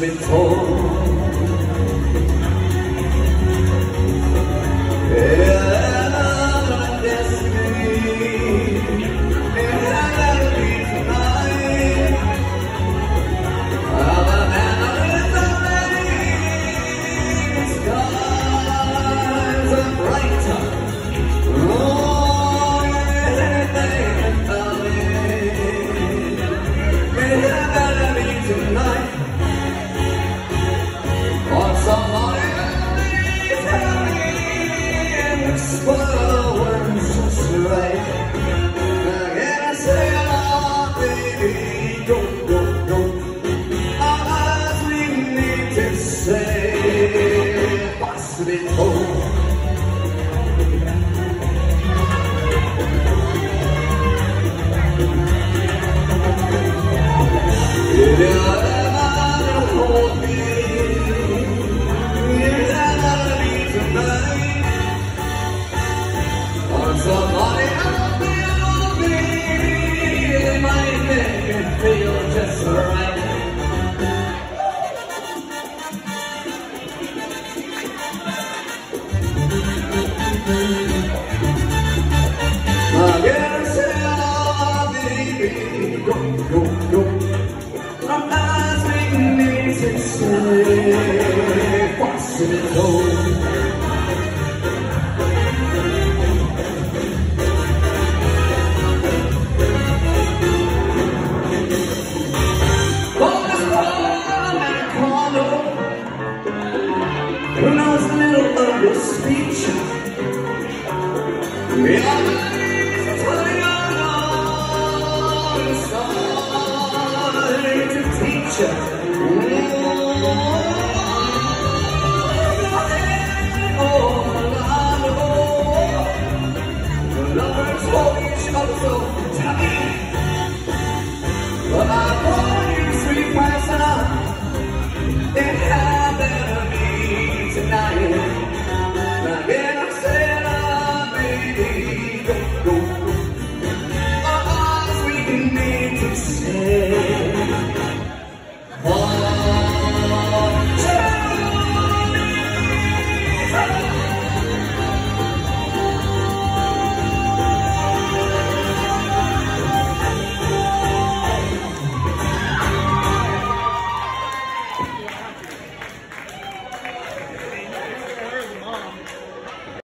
been told rainbow Who knows the middle of your speech? Are to teach.